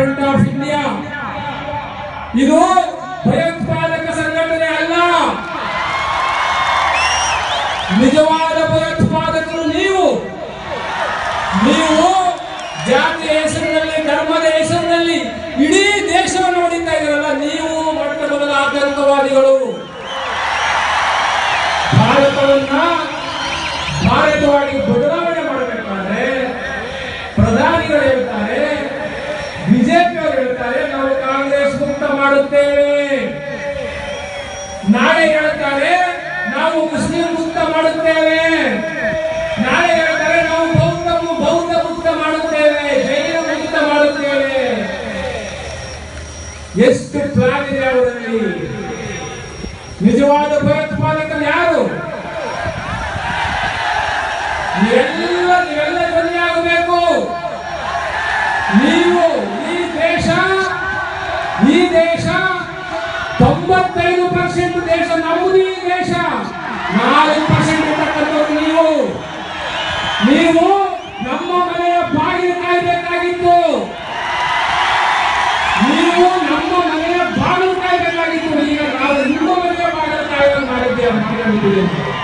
Front of India ಇದು ಭಯೋತ್ಪಾದಕ ಸಂಘಟನೆ ಅಲ್ಲ. ನಿಜವಾದ ಭಯೋತ್ಪಾದಕರು ನೀವು. ನೀವು ಜಾತಿ ಹೆಸರಿನಲ್ಲಿ, ಧರ್ಮದ ಹೆಸರಿನಲ್ಲಿ ಇಡೀ ದೇಶವನ್ನು ಹೊಡಿತಾ ಇದ್ರಲ್ಲ ನೀವು ಮೊಟ್ಟ ಮೊದಲ ಆತಂಕವಾದಿಗಳು ಎಷ್ಟು ಪ್ಲಾನ್ ಇದೆ ಅವರಲ್ಲಿ ನಿಜವಾದ ಭಯೋತ್ಪಾದಕರು ಯಾರು? ಎಲ್ಲ ನೀವೆಲ್ಲ ಧ್ವನಿಯಾಗಬೇಕು ನೀವು ಈ ದೇಶ ಈ ದೇಶ ತೊಂಬತ್ತೈದು ಪರ್ಸೆಂಟ್ ದೇಶ 기대합니다.